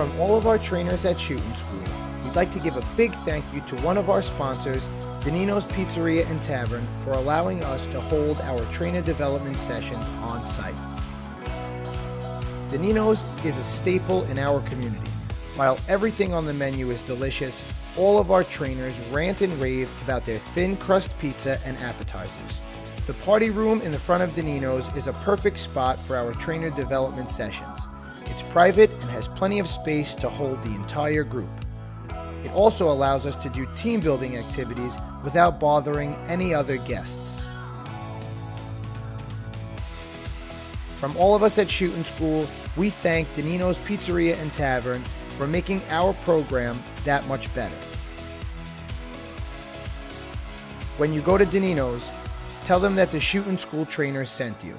From all of our trainers at Shooting School, we'd like to give a big thank you to one of our sponsors, Denino's Pizzeria and Tavern, for allowing us to hold our trainer development sessions on site. Denino's is a staple in our community. While everything on the menu is delicious, all of our trainers rant and rave about their thin crust pizza and appetizers. The party room in the front of Denino's is a perfect spot for our trainer development sessions. It's private and has plenty of space to hold the entire group. It also allows us to do team building activities without bothering any other guests. From all of us at Shooting School, we thank Denino's Pizzeria and Tavern for making our program that much better. When you go to Denino's, tell them that the Shooting School trainer sent you.